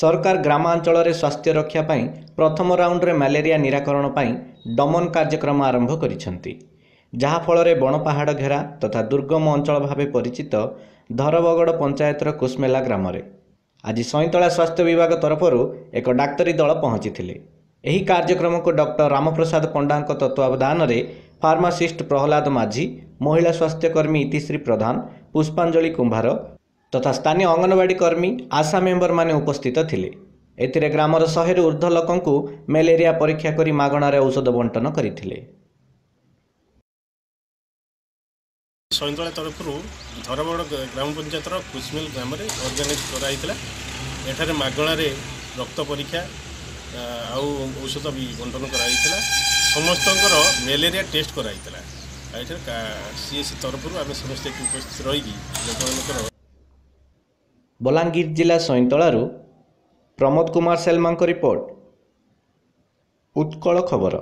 ସରକାର ଗ୍ରାମାଞ୍ଚଳରେ ସ୍ୱାସ୍ଥ୍ୟ ରକ୍ଷା ପାଇଁ ପ୍ରଥମ ରାଉଣ୍ଡରେ ମ୍ୟାଲେରିଆ ନିରାକରଣ ପାଇଁ ଦମନ କାର୍ଯ୍ୟକ୍ରମ ଆରମ୍ଭ କରିଛନ୍ତି। ଯାହାଫଳରେ ବଣପାହାଡ଼ ଘେରା ତଥା ଦୁର୍ଗମ ଅଞ୍ଚଳ ଭାବେ ପରିଚିତ ଧରବଗଡ଼ ପଞ୍ଚାୟତର କୁସ୍ମେଲା ଗ୍ରାମରେ। ଆଜି ସଇଁତଳା ସ୍ୱାସ୍ଥ୍ୟ ବିଭାଗ ତରଫରୁ ଏକ ଡାକ୍ତରୀ ଦଳ ପହଞ୍ଚିଥିଲେ। ଏହି କାର୍ଯ୍ୟକ୍ରମକୁ ଡକ୍ଟର ରାମପ୍ରସାଦ ପଣ୍ଡାଙ୍କ ତତ୍ତ୍ୱାବଧାନରେ ଫାର୍ମାସିଷ୍ଟ ପ୍ରହ୍ଲାଦ ମାଝୀ ମହିଳା ସ୍ୱାସ୍ଥ୍ୟକର୍ମୀ ଇତିଶ୍ରୀ ପ୍ରଧାନ ପୁଷ୍ପାଞ୍ଜଳି କୁମ୍ଭାର ତଥା ସ୍ଥାନୀୟ ଅଙ୍ଗନବାଡ଼ି କର୍ମୀ ଆଶା ମେମ୍ବରମାନେ ଉପସ୍ଥିତ ଥିଲେ। ଏଥିରେ ଗ୍ରାମର ଶହେରୁ ଉର୍ଦ୍ଧ୍ୱ ଲୋକଙ୍କୁ ମ୍ୟାଲେରିଆ ପରୀକ୍ଷା କରି ମାଗଣାରେ ଔଷଧ ବଣ୍ଟନ କରିଥିଲେ। ସଇଁତଳା ତରଫରୁ ଧରବଡ଼ ଗ୍ରାମ ପଞ୍ଚାୟତର କୁସମିଲ ଗ୍ରାମରେ ଅର୍ଗାନାଇଜ୍ କରାଯାଇଥିଲା ଏଠାରେ ମାଗଣାରେ ରକ୍ତ ପରୀକ୍ଷା ଆଉ ଔଷଧ ବି ବଣ୍ଟନ କରାଯାଇଥିଲା ସମସ୍ତଙ୍କର ମ୍ୟାଲେରିଆ ଟେଷ୍ଟ କରାଯାଇଥିଲା ଏଠାରେ ସିଏସି ତରଫରୁ ଆମେ ସମସ୍ତେ ଉପସ୍ଥିତ ରହିକି ଲୋକମାନଙ୍କର ବଲାଙ୍ଗୀର ଜିଲ୍ଲା ସଇଁତଳାରୁ ପ୍ରମୋଦ କୁମାର ସେଲମାଙ୍କ ରିପୋର୍ଟ ଉତ୍କଳ ଖବର